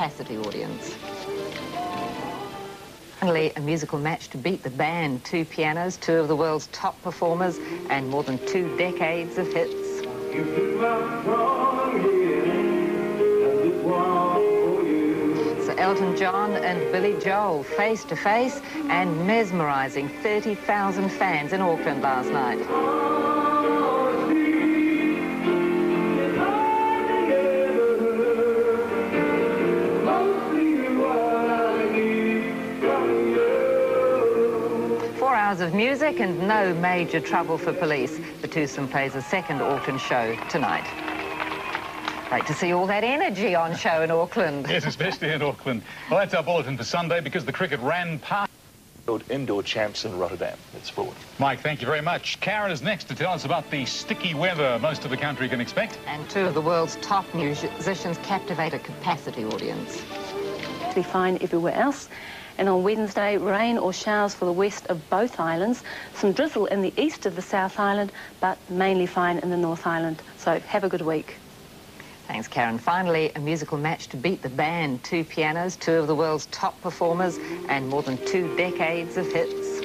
capacity audience. Finally, a musical match to beat the band. Two pianos, two of the world's top performers, and more than two decades of hits. So Elton John and Billy Joel face to face and mesmerising 30,000 fans in Auckland last night. Hours of music and no major trouble for police. The twosome plays a second Auckland show tonight. Great to see all that energy on show in Auckland. Yes, especially in Auckland. Well, that's our bulletin for Sunday because the cricket ran past. Indoor champs in Rotterdam. It's forward. Mike, thank you very much. Karen is next to tell us about the sticky weather most of the country can expect. And two of the world's top musicians captivate a capacity audience. Be fine everywhere else. And on Wednesday, rain or showers for the west of both islands. Some drizzle in the east of the South Island, but mainly fine in the North Island. So have a good week. Thanks, Karen. Finally, a musical match to beat the band. Two pianos, two of the world's top performers, and more than two decades of hits.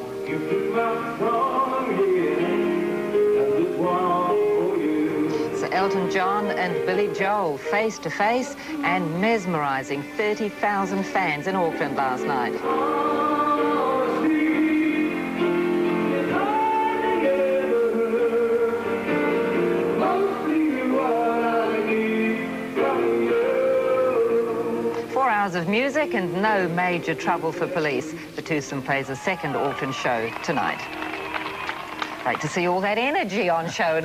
Elton John and Billy Joel face to face and mesmerising 30,000 fans in Auckland last night. Four hours of music and no major trouble for police. The twosome plays a second Auckland show tonight. Great to see all that energy on show.